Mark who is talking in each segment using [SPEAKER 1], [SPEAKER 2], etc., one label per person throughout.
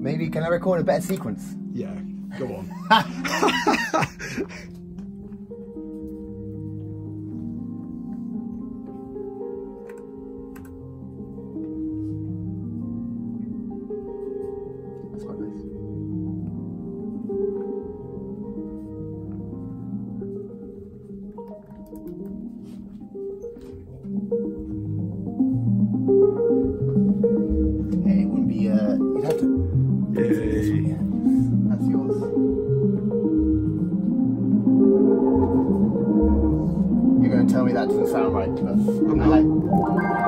[SPEAKER 1] Maybe can I record a better sequence?
[SPEAKER 2] Yeah, go on.
[SPEAKER 1] going to tell me that doesn't sound right, but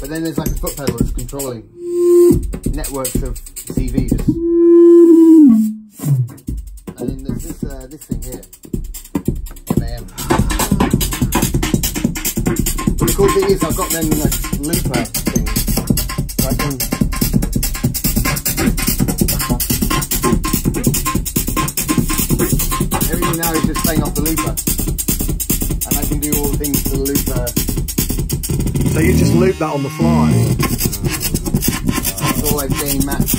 [SPEAKER 1] But then there's like a foot pedal that's controlling networks of. Just and then there's this uh, this thing here. The cool thing is I've got them like looper now is just playing off the looper. And I can do all the things to the looper
[SPEAKER 2] So you just loop that on the fly.
[SPEAKER 1] It's always getting matched.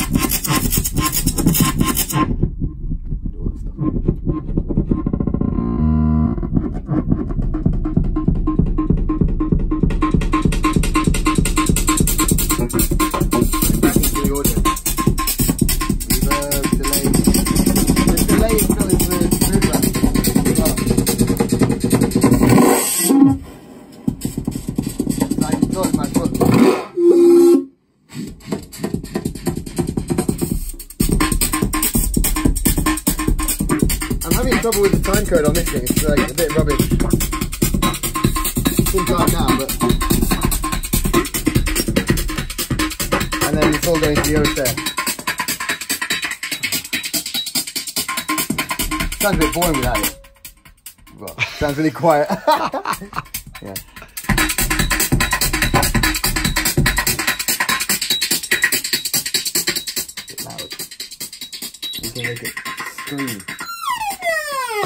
[SPEAKER 1] Trouble with the time code on this thing. It's like a bit rubbish. It's time now, but. And then it's all going to the Yoast there. Sounds a bit boring without it. Well, sounds really quiet. yeah. Bit loud. You can make it scream.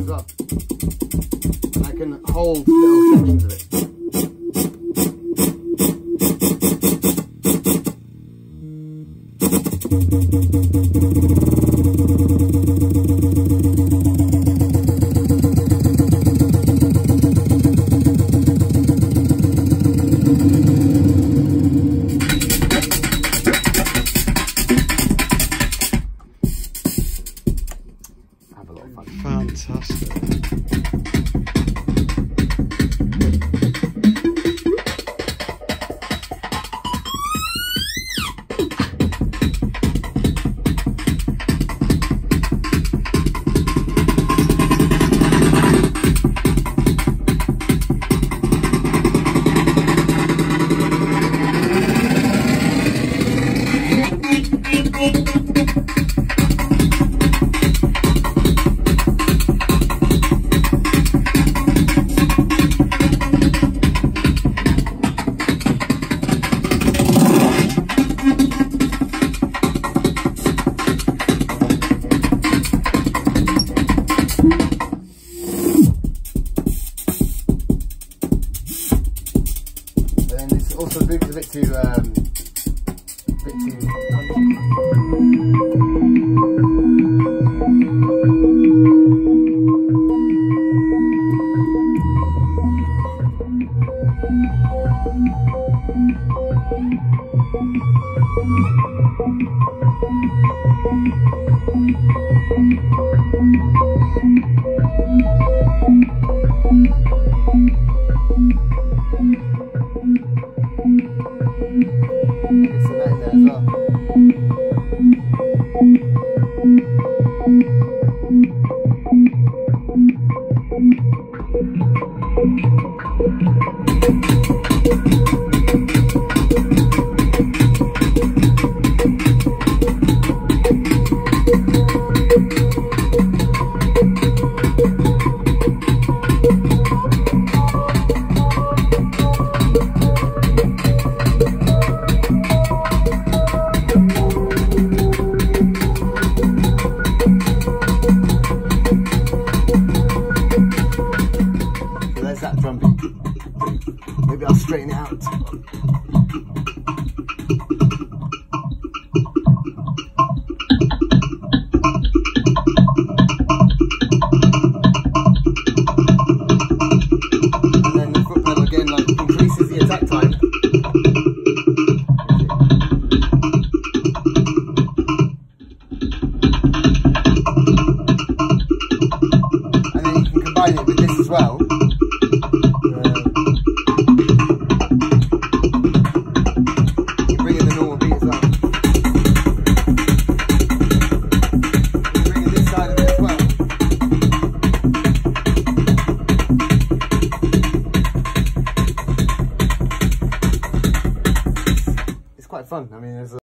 [SPEAKER 1] as well. And I can hold little sections of it.
[SPEAKER 2] Fantastic.
[SPEAKER 1] Too um, a bit too Well.